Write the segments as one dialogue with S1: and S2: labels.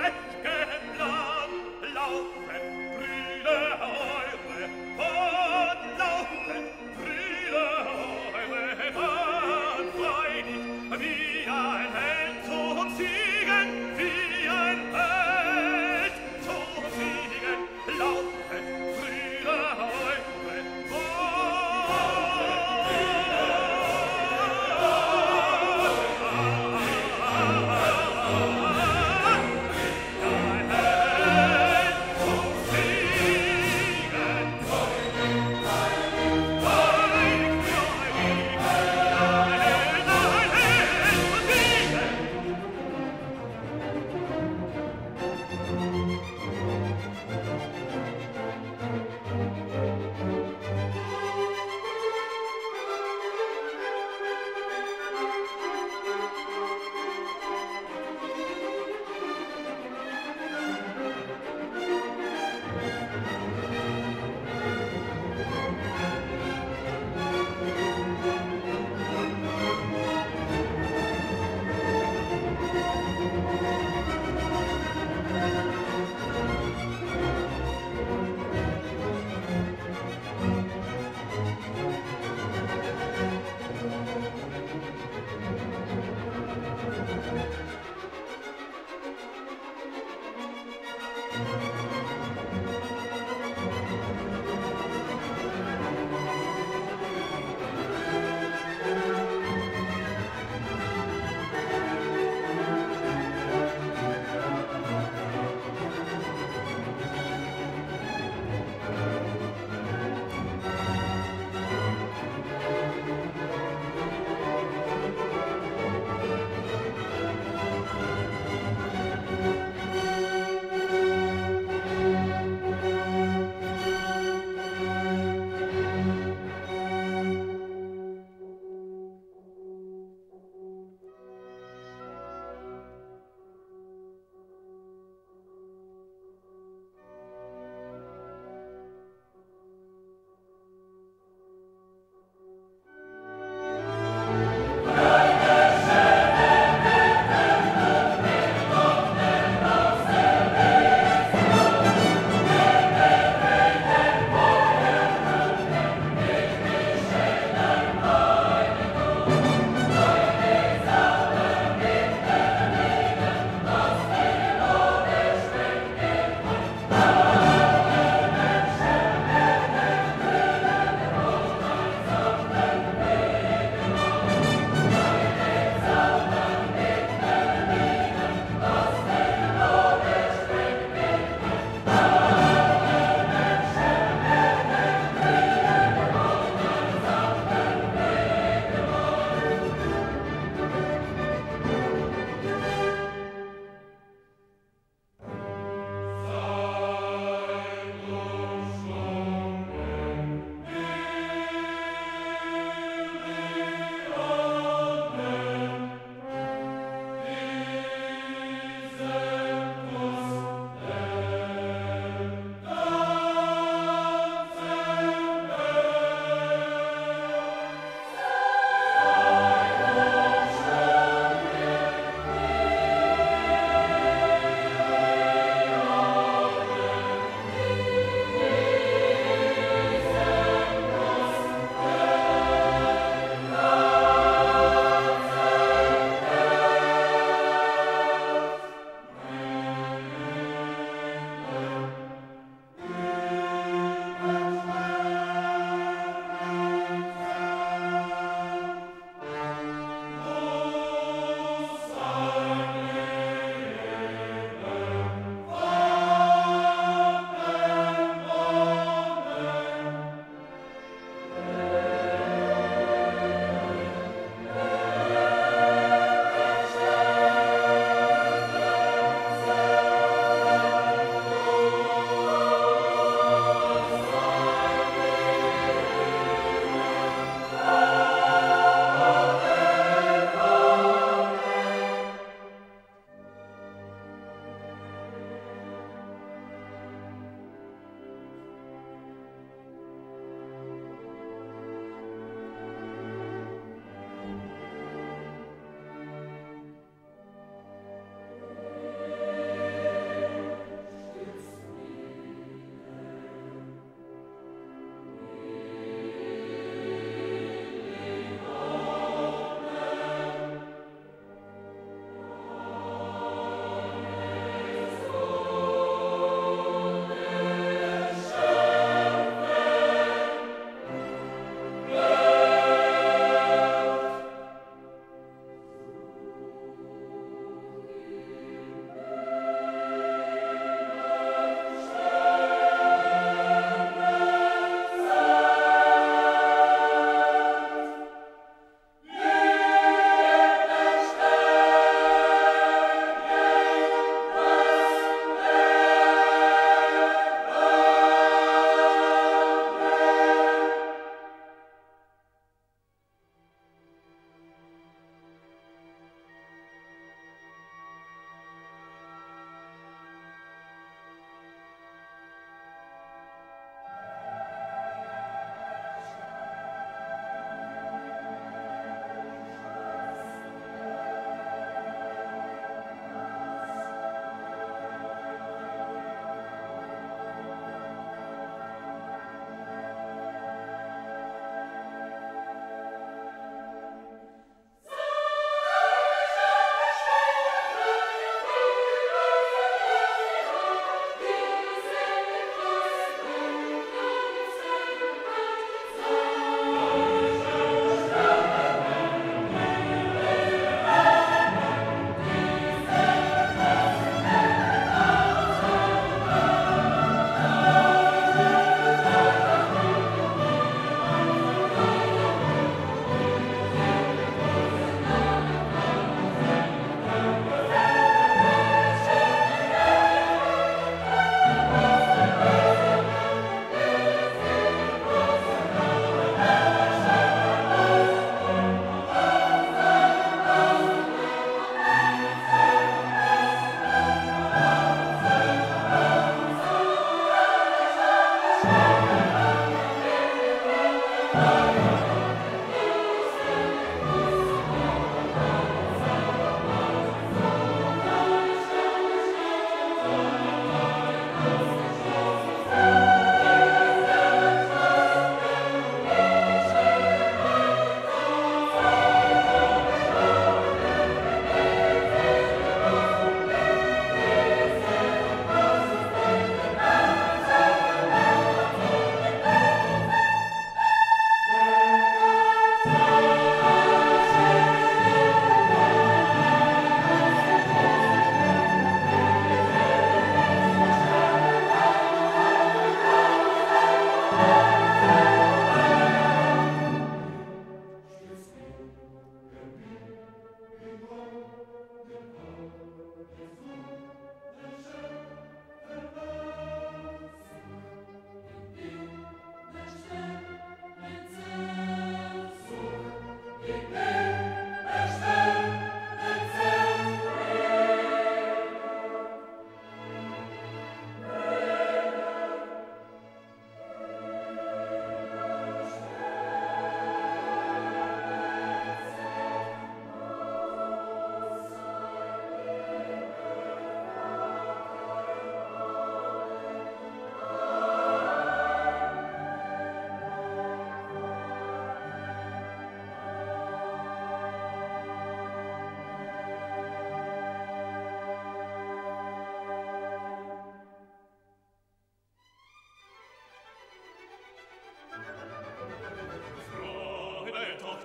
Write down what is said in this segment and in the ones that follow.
S1: Fliegen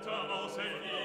S1: Exactement, c'est